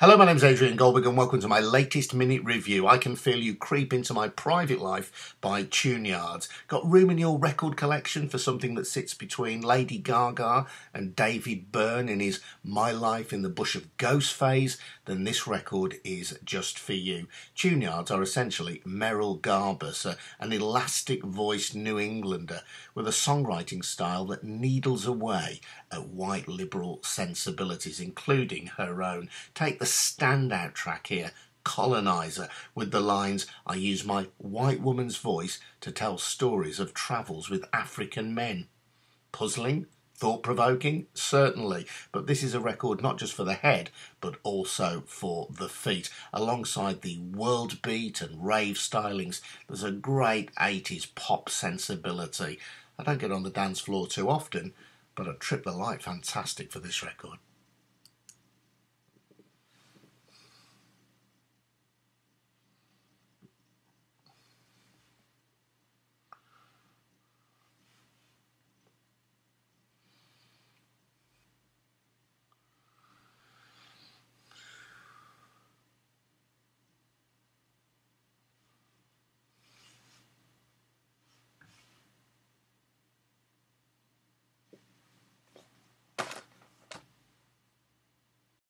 Hello, my name's Adrian Goldberg, and welcome to my latest minute review. I Can Feel You Creep Into My Private Life by Tuneyards. Got room in your record collection for something that sits between Lady Gaga and David Byrne in his My Life in the Bush of Ghosts phase? Then this record is just for you. Tuneyards are essentially Merrill Garbus, an elastic voiced New Englander with a songwriting style that needles away at white liberal sensibilities, including her own. Take the standout track here, Colonizer, with the lines I use my white woman's voice to tell stories of travels with African men. Puzzling? Thought provoking? Certainly. But this is a record not just for the head, but also for the feet. Alongside the world beat and rave stylings, there's a great 80s pop sensibility. I don't get on the dance floor too often, but a trip the light fantastic for this record.